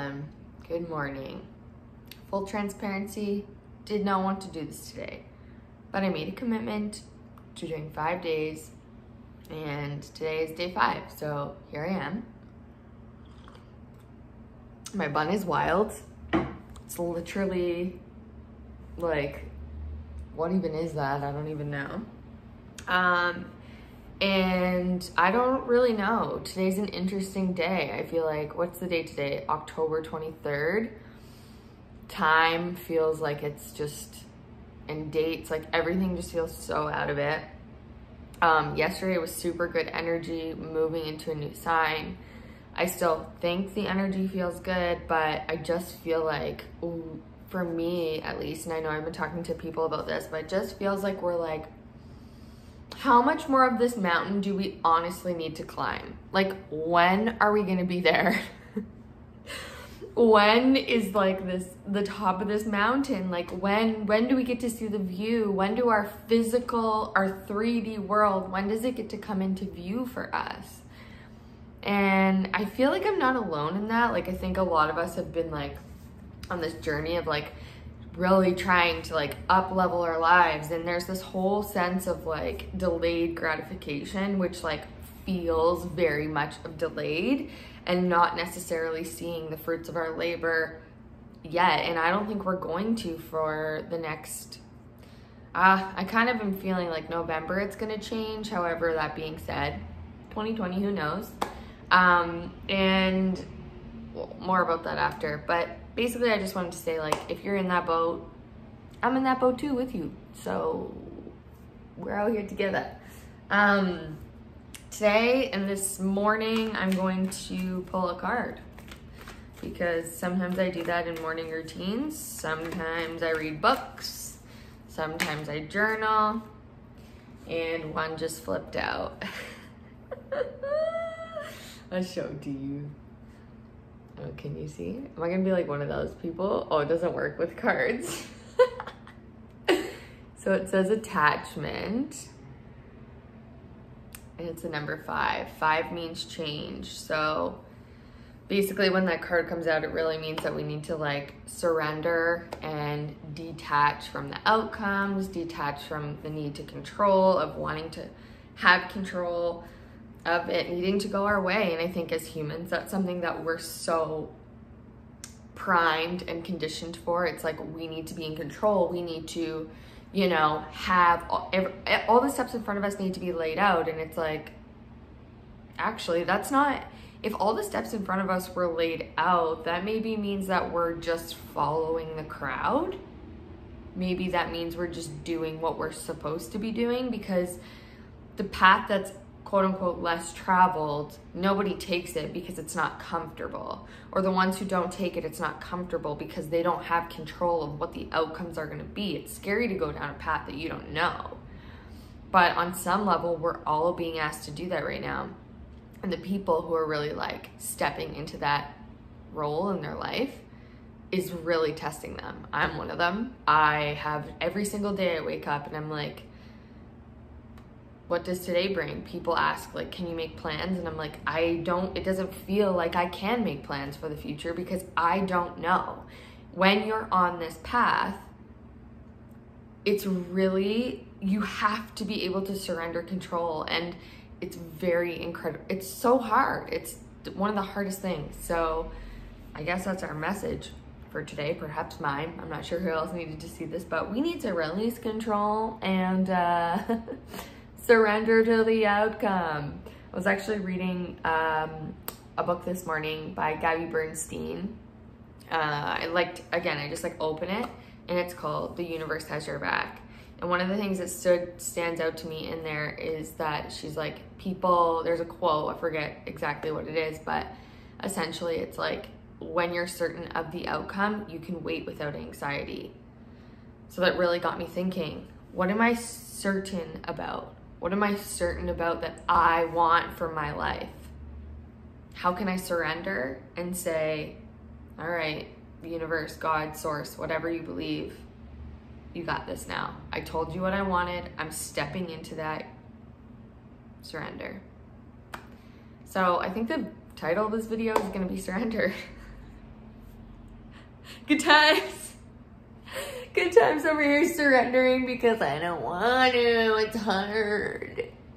everyone. Good morning. Full transparency, did not want to do this today, but I made a commitment to doing five days, and today is day five, so here I am. My bun is wild. It's literally like, what even is that? I don't even know. Um, and I don't really know. Today's an interesting day. I feel like, what's the date today? October 23rd. Time feels like it's just, and dates, like everything just feels so out of it. Um, yesterday was super good energy, moving into a new sign. I still think the energy feels good, but I just feel like, ooh, for me at least, and I know I've been talking to people about this, but it just feels like we're like how much more of this mountain do we honestly need to climb? Like, when are we gonna be there? when is like this the top of this mountain like when when do we get to see the view when do our physical our 3d world when does it get to come into view for us and i feel like i'm not alone in that like i think a lot of us have been like on this journey of like really trying to like up level our lives. And there's this whole sense of like delayed gratification which like feels very much of delayed and not necessarily seeing the fruits of our labor yet. And i don't think we're going to for the next uh, i kind of am feeling like november it's to change. However that being said 2020 who knows? Um, and more about that after but basically I just wanted to say like if you're in that boat, I'm in that boat too with you. So we're out here together. Um, today and this morning I'm going to pull a card because sometimes I do that in morning routines. Sometimes I read books. Sometimes I journal and one just flipped out. I'll show to you. Oh, can you see? Am I gonna be like one of those people? Oh, it doesn't work with cards. so it says attachment. And it's a number five. Five means change. So basically when that card comes out, it really means that we need to like surrender and detach from the outcomes, detach from the need to control, of wanting to have control, of it needing to go our way. And I think as humans, that's something that we're so primed and conditioned for. It's like we need to be in control. We need to, you know, have all, every, all the steps in front of us need to be laid out. And it's like, actually, that's not, if all the steps in front of us were laid out, that maybe means that we're just following the crowd. Maybe that means we're just doing what we're supposed to be doing because the path that's quote unquote less traveled, nobody takes it because it's not comfortable. Or the ones who don't take it, it's not comfortable because they don't have control of what the outcomes are gonna be. It's scary to go down a path that you don't know. But on some level, we're all being asked to do that right now. And the people who are really like stepping into that role in their life is really testing them. I'm one of them. I have every single day I wake up and I'm like, what does today bring? People ask, like, can you make plans? And I'm like, I don't, it doesn't feel like I can make plans for the future because I don't know. When you're on this path, it's really, you have to be able to surrender control. And it's very incredible. It's so hard. It's one of the hardest things. So I guess that's our message for today, perhaps mine. I'm not sure who else needed to see this, but we need to release control and, uh, surrender to the outcome. I was actually reading um, a book this morning by Gabby Bernstein. Uh, I liked, again, I just like open it and it's called The Universe Has Your Back. And one of the things that stood stands out to me in there is that she's like, people, there's a quote, I forget exactly what it is, but essentially it's like, when you're certain of the outcome, you can wait without anxiety. So that really got me thinking, what am I certain about? What am I certain about that I want for my life? How can I surrender and say, all right, universe, God, source, whatever you believe, you got this now. I told you what I wanted. I'm stepping into that surrender. So I think the title of this video is gonna be surrender. Good times. Good times over here surrendering because I don't want to. It's hard.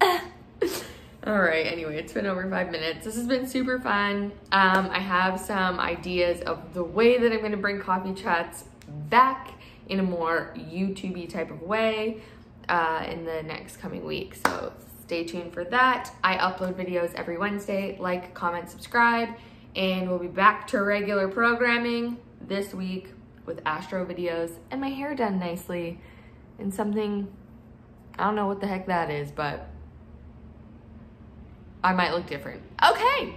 All right, anyway, it's been over five minutes. This has been super fun. Um, I have some ideas of the way that I'm gonna bring coffee chats back in a more YouTube type of way uh, in the next coming week. So stay tuned for that. I upload videos every Wednesday. Like, comment, subscribe, and we'll be back to regular programming this week with Astro videos and my hair done nicely and something, I don't know what the heck that is, but I might look different. Okay,